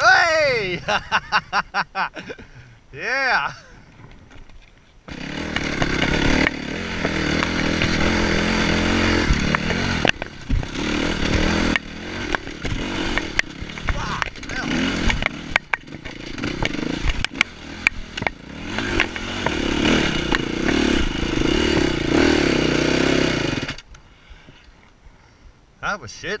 Hey! yeah! That was shit.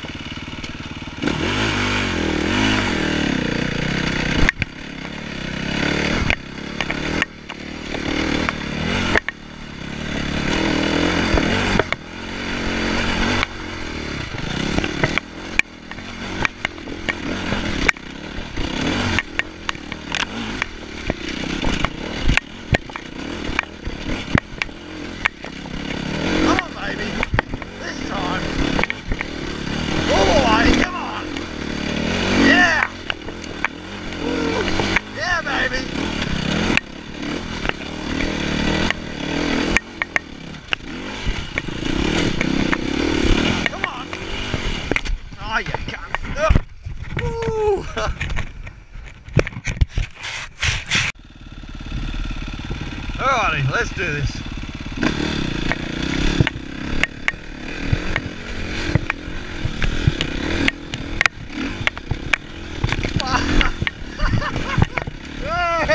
Alrighty, let's do this.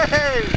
hey!